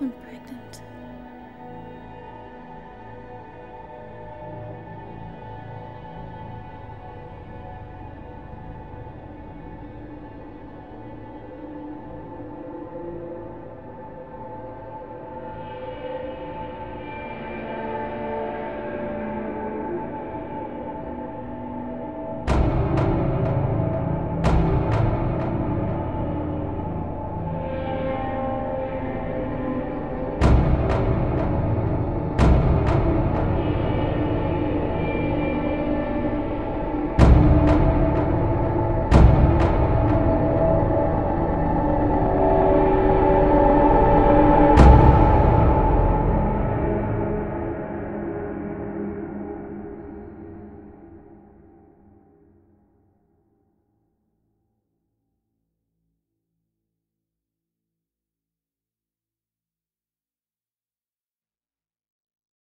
I'm pregnant.